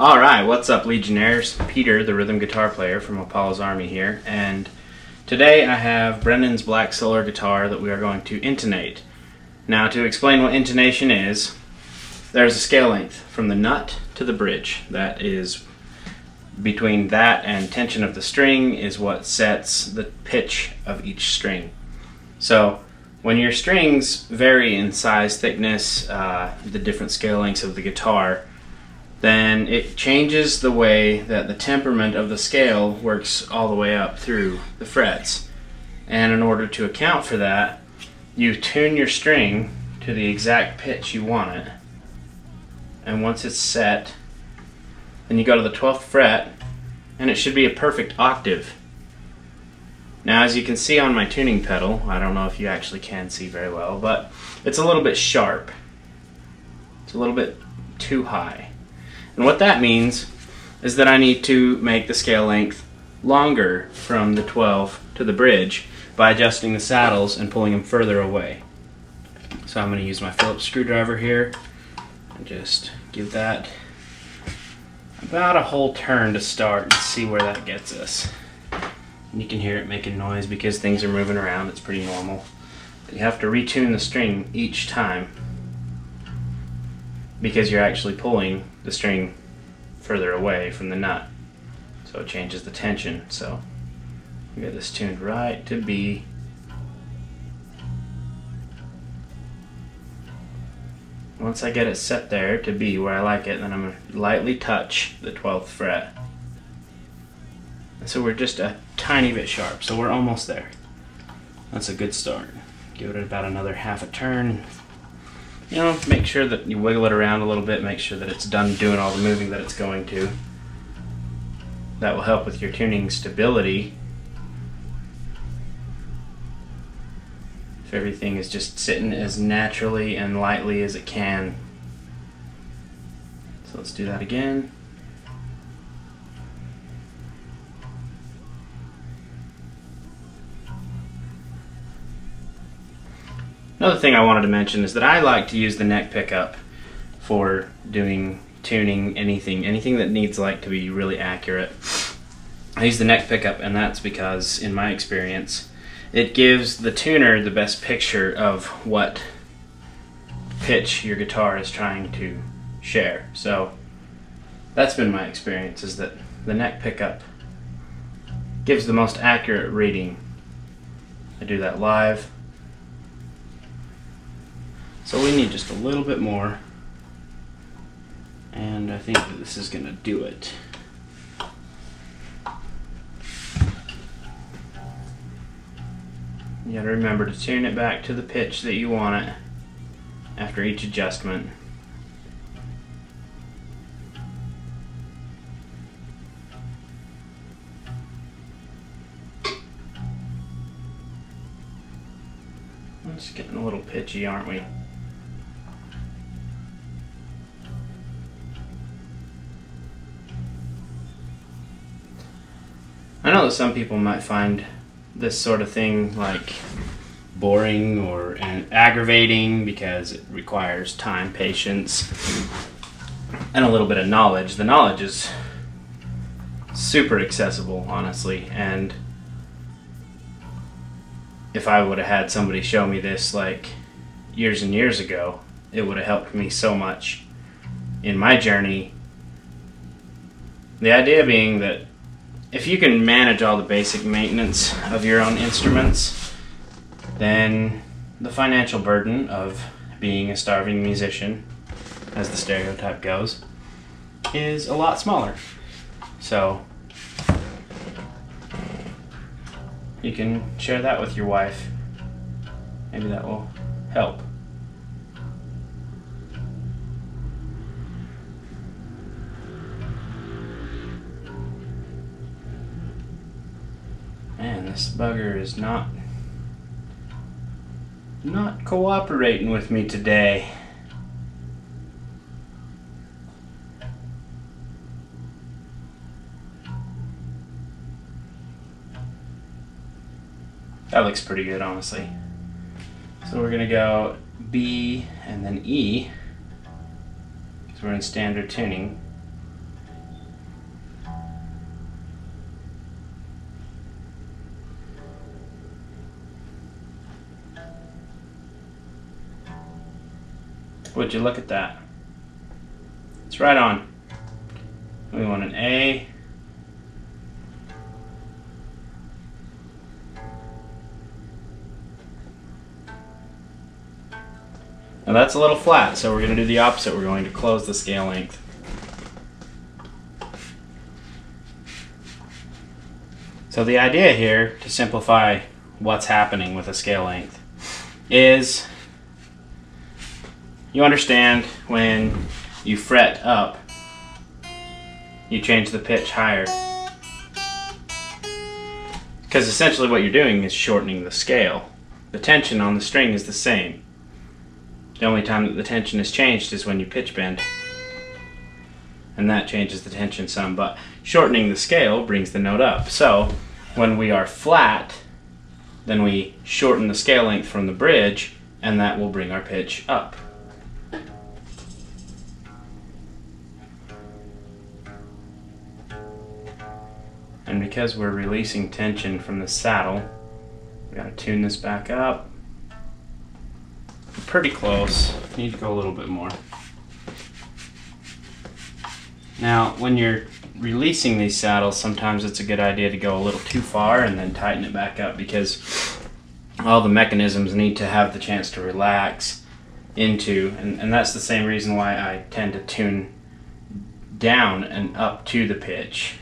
All right, what's up, Legionnaires? Peter, the rhythm guitar player from Apollo's Army here, and today I have Brennon's Black Solar guitar that we are going to intonate. Now, to explain what intonation is, there's a scale length from the nut to the bridge. That is between that and tension of the string is what sets the pitch of each string. So when your strings vary in size, thickness, uh, the different scale lengths of the guitar, then it changes the way that the temperament of the scale works all the way up through the frets. And in order to account for that, you tune your string to the exact pitch you want it. And once it's set, then you go to the 12th fret, and it should be a perfect octave. Now as you can see on my tuning pedal, I don't know if you actually can see very well, but it's a little bit sharp. It's a little bit too high. And what that means is that I need to make the scale length longer from the 12 to the bridge by adjusting the saddles and pulling them further away. So I'm going to use my Phillips screwdriver here and just give that about a whole turn to start and see where that gets us. And you can hear it making noise because things are moving around. It's pretty normal. But you have to retune the string each time because you're actually pulling the string further away from the nut. So it changes the tension. So we get this tuned right to B. Once I get it set there to B where I like it, then I'm going to lightly touch the 12th fret. So we're just a tiny bit sharp, so we're almost there. That's a good start. Give it about another half a turn. You know, make sure that you wiggle it around a little bit, make sure that it's done doing all the moving that it's going to. That will help with your tuning stability. If everything is just sitting as naturally and lightly as it can. So let's do that again. Another thing I wanted to mention is that I like to use the neck pickup for doing tuning anything, anything that needs like to be really accurate. I use the neck pickup and that's because in my experience it gives the tuner the best picture of what pitch your guitar is trying to share. So that's been my experience is that the neck pickup gives the most accurate reading. I do that live so we need just a little bit more. And I think this is going to do it. You gotta remember to tune it back to the pitch that you want it after each adjustment. It's getting a little pitchy, aren't we? That some people might find this sort of thing like boring or aggravating because it requires time, patience, and a little bit of knowledge. The knowledge is super accessible, honestly, and if I would have had somebody show me this like years and years ago, it would have helped me so much in my journey. The idea being that if you can manage all the basic maintenance of your own instruments, then the financial burden of being a starving musician, as the stereotype goes, is a lot smaller. So, you can share that with your wife. Maybe that will help. This bugger is not not cooperating with me today. That looks pretty good, honestly. So we're gonna go B and then E, because we're in standard tuning. Would you look at that? It's right on. We want an A. Now that's a little flat, so we're going to do the opposite. We're going to close the scale length. So the idea here, to simplify what's happening with a scale length, is you understand when you fret up, you change the pitch higher. Because essentially what you're doing is shortening the scale. The tension on the string is the same. The only time that the tension is changed is when you pitch bend. And that changes the tension some, but shortening the scale brings the note up. So when we are flat, then we shorten the scale length from the bridge, and that will bring our pitch up. And because we're releasing tension from the saddle, we gotta tune this back up. Pretty close, need to go a little bit more. Now, when you're releasing these saddles, sometimes it's a good idea to go a little too far and then tighten it back up because all the mechanisms need to have the chance to relax into, and, and that's the same reason why I tend to tune down and up to the pitch.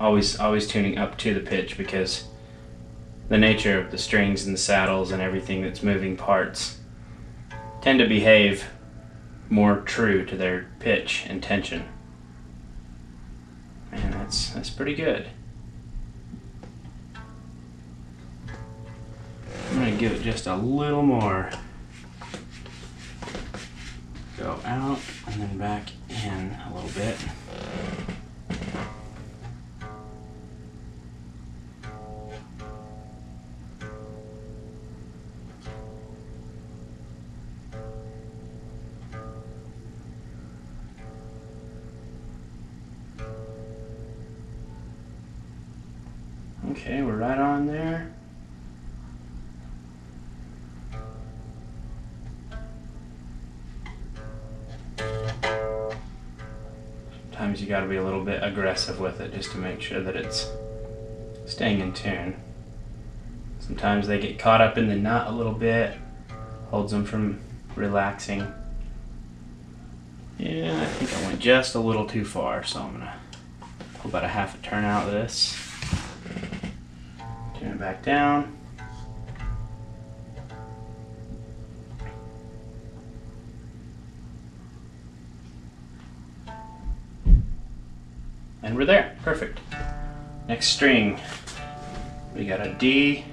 Always, always tuning up to the pitch because the nature of the strings and the saddles and everything that's moving parts tend to behave more true to their pitch and tension. And that's that's pretty good. I'm gonna give it just a little more. Go out and then back in a little bit. Okay, we're right on there. Sometimes you gotta be a little bit aggressive with it just to make sure that it's staying in tune. Sometimes they get caught up in the nut a little bit, holds them from relaxing. Yeah, I think I went just a little too far, so I'm gonna pull about a half a turn out of this. Turn it back down. And we're there. Perfect. Next string. We got a D.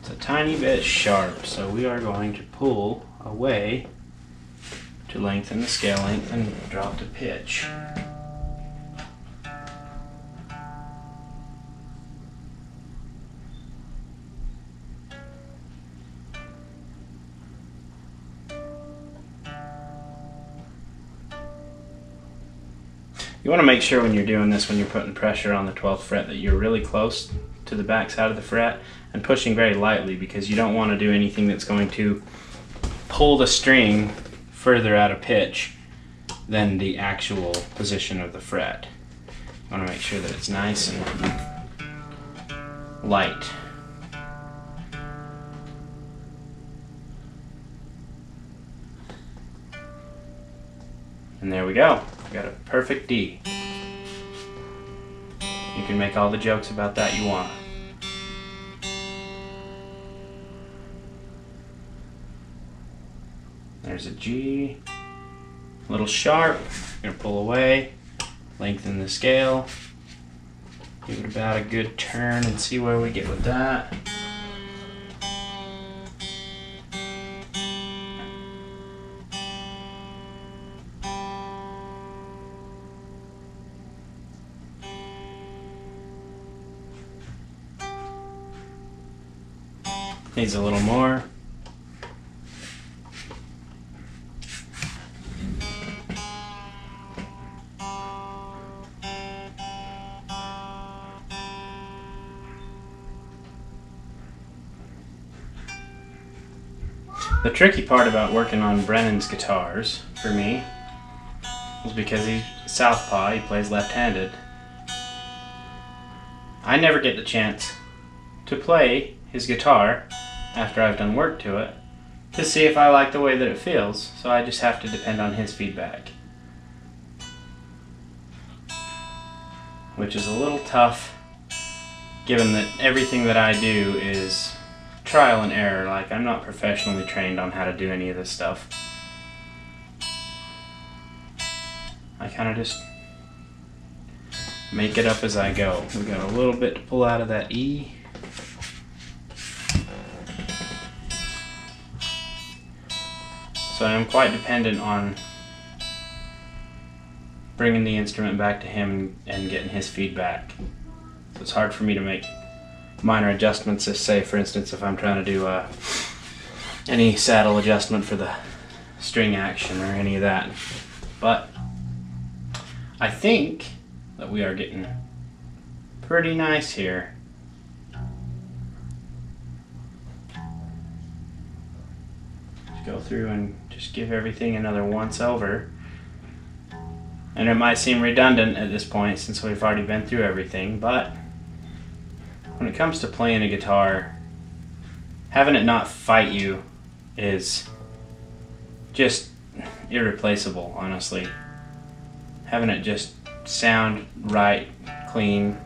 It's a tiny bit sharp, so we are going to pull away to lengthen the scale length and drop the pitch. You want to make sure when you're doing this, when you're putting pressure on the 12th fret, that you're really close to the back side of the fret and pushing very lightly because you don't want to do anything that's going to pull the string further out of pitch than the actual position of the fret. I want to make sure that it's nice and light. And there we go. We got a perfect D. You can make all the jokes about that you want. There's a G. A little sharp. Gonna pull away. Lengthen the scale. Give it about a good turn and see where we get with that. Needs a little more. Tricky part about working on Brennon's guitars, for me, is because he's southpaw, he plays left-handed. I never get the chance to play his guitar after I've done work to it to see if I like the way that it feels, so I just have to depend on his feedback. Which is a little tough given that everything that I do is trial and error. Like, I'm not professionally trained on how to do any of this stuff. I kind of just make it up as I go. We got a little bit to pull out of that E. So I'm quite dependent on bringing the instrument back to him and getting his feedback. So it's hard for me to make minor adjustments. Just say, for instance, if I'm trying to do uh, any saddle adjustment for the string action or any of that. But I think that we are getting pretty nice here. Just go through and just give everything another once over. And it might seem redundant at this point since we've already been through everything, but when it comes to playing a guitar, having it not fight you is just irreplaceable, honestly. Having it just sound right, clean,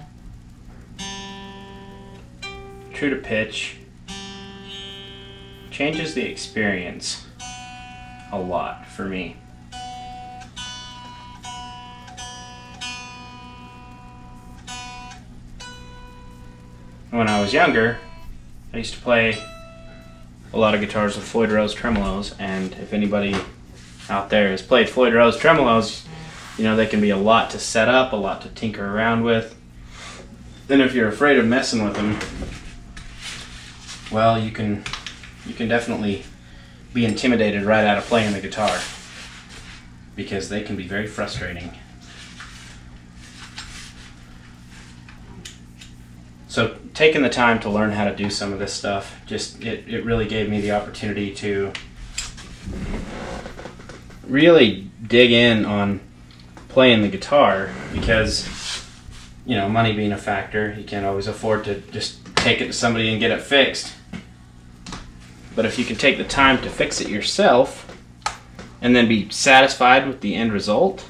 true to pitch, changes the experience a lot for me. When I was younger, I used to play a lot of guitars with Floyd Rose tremolos, and if anybody out there has played Floyd Rose tremolos, you know they can be a lot to set up, a lot to tinker around with. Then if you're afraid of messing with them, well, you can you can definitely be intimidated right out of playing the guitar because they can be very frustrating. so taking the time to learn how to do some of this stuff just it, it really gave me the opportunity to really dig in on playing the guitar because you know money being a factor you can't always afford to just take it to somebody and get it fixed. But if you can take the time to fix it yourself and then be satisfied with the end result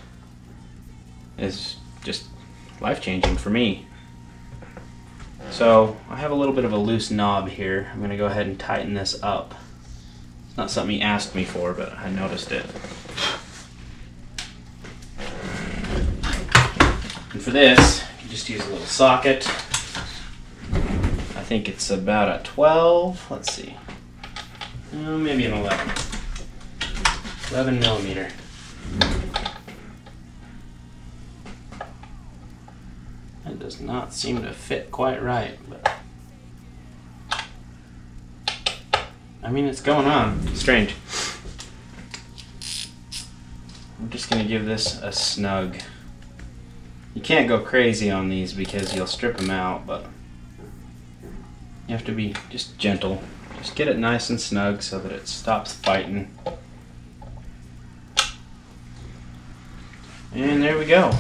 is just life-changing for me so I have a little bit of a loose knob here. I'm going to go ahead and tighten this up. It's not something he asked me for, but I noticed it. And for this, you just use a little socket. I think it's about a 12, let's see, oh, maybe an 11. 11 millimeter. Does not seem to fit quite right, but I mean it's going on. Strange. I'm just gonna give this a snug. You can't go crazy on these because you'll strip them out, but you have to be just gentle. Just get it nice and snug so that it stops fighting. And there we go.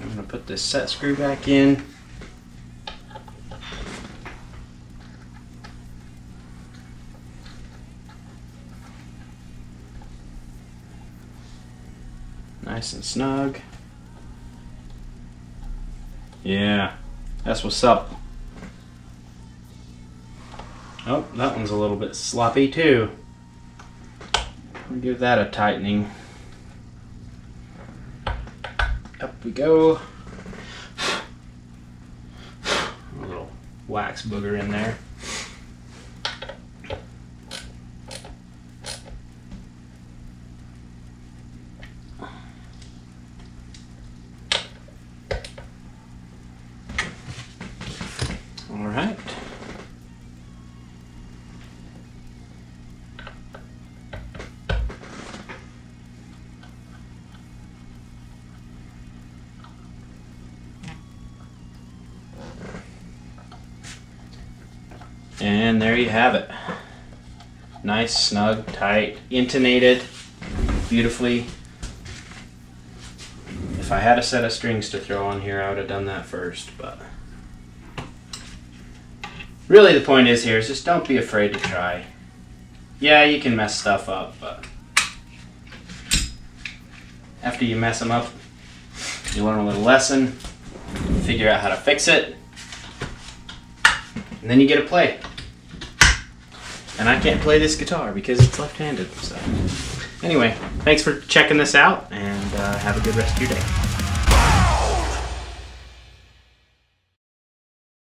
I'm going to put this set screw back in. Nice and snug. Yeah, that's what's up. Oh, that one's a little bit sloppy too. Give that a tightening. Up we go. A little wax booger in there. And there you have it. Nice, snug, tight, intonated beautifully. If I had a set of strings to throw on here, I would have done that first, but really the point is here is just don't be afraid to try. Yeah, you can mess stuff up, but after you mess them up, you learn a little lesson, figure out how to fix it, and then you get to play. And I can't play this guitar because it's left-handed, so. Anyway, thanks for checking this out, and uh, have a good rest of your day.